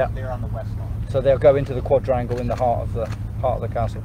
Yeah. They're on the west lawn. So they'll go into the quadrangle in the heart of the heart of the castle.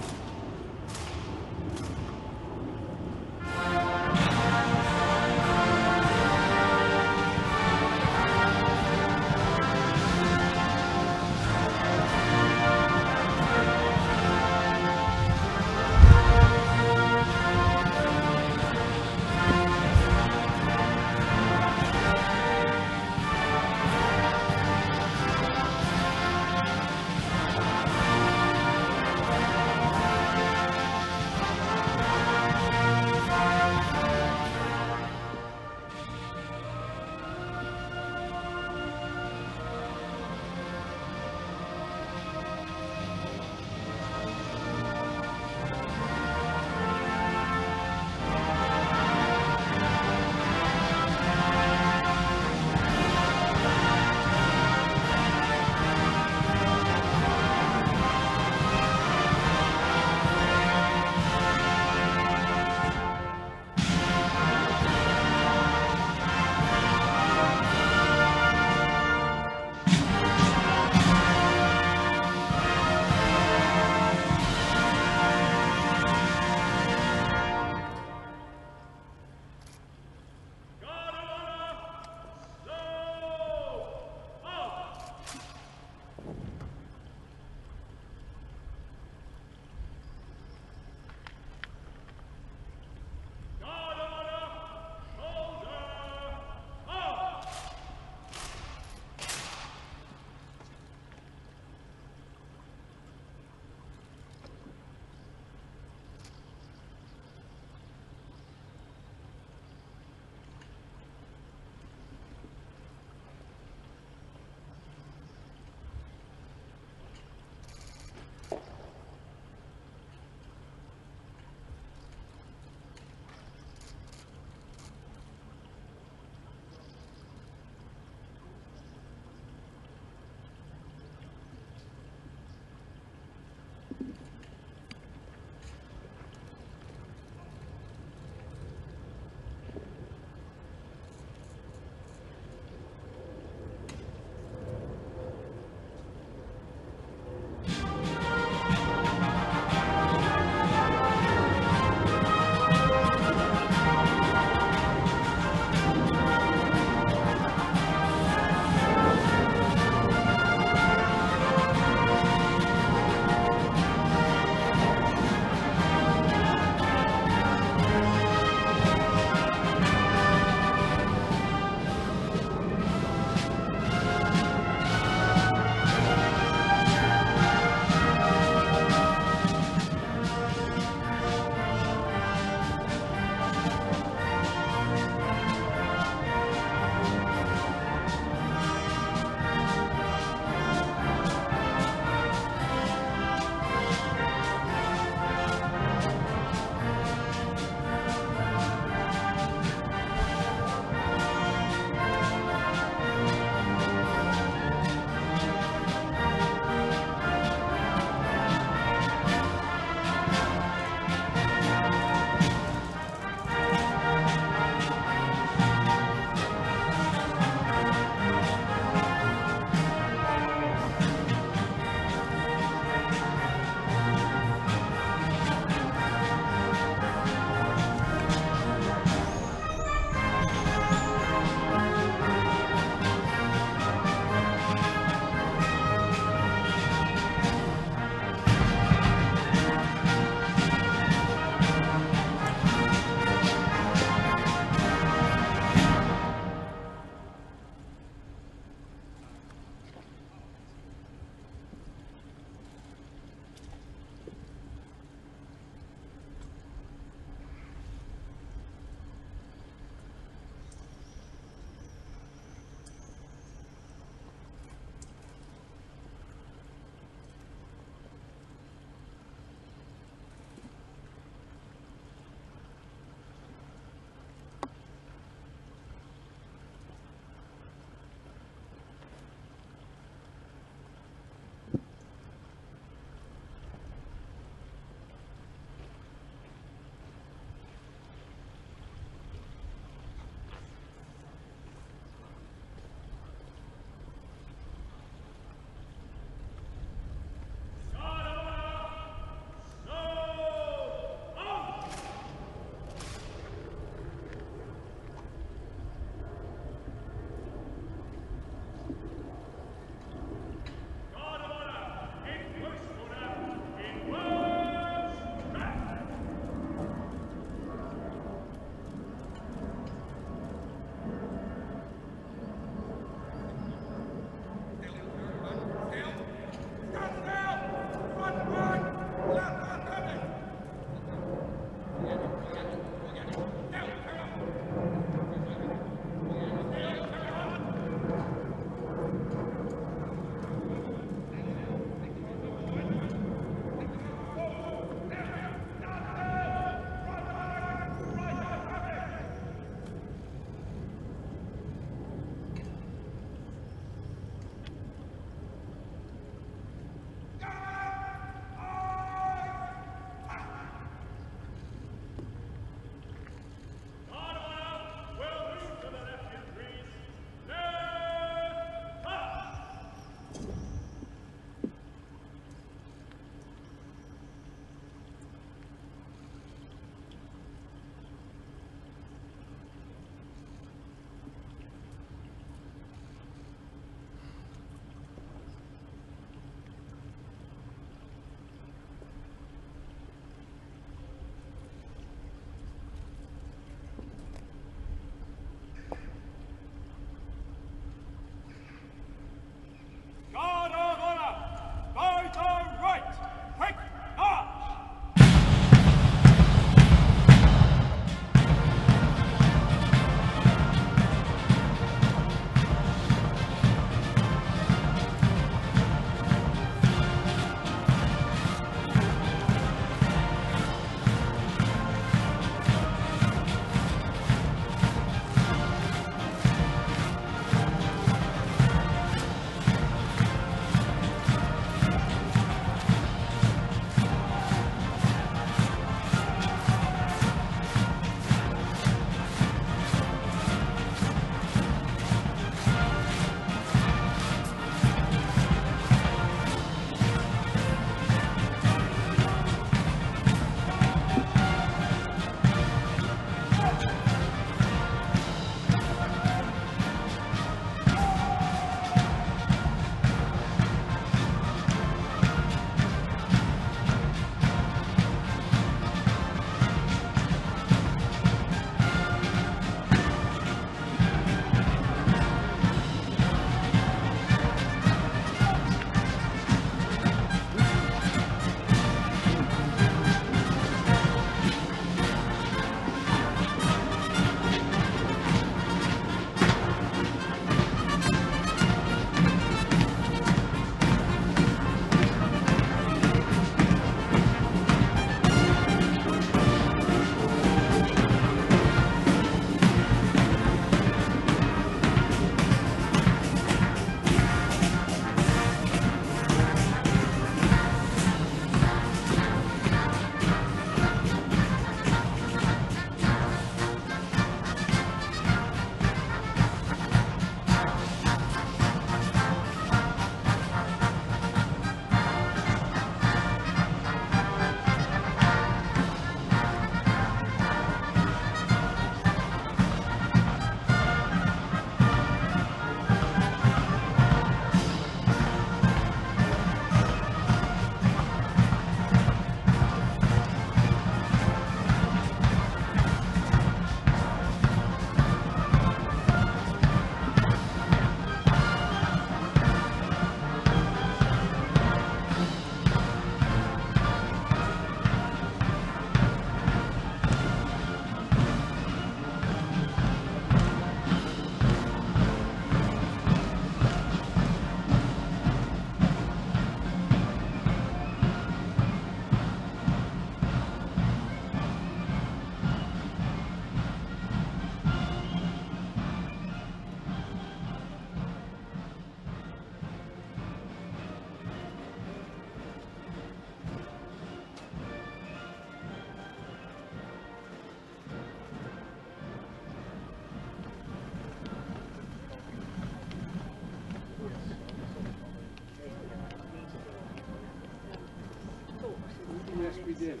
Did.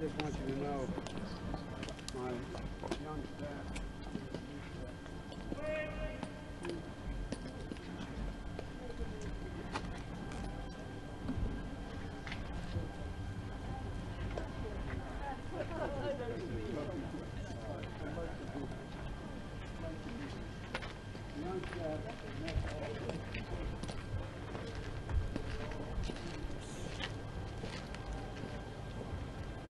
Just want you to know, my. Young staff,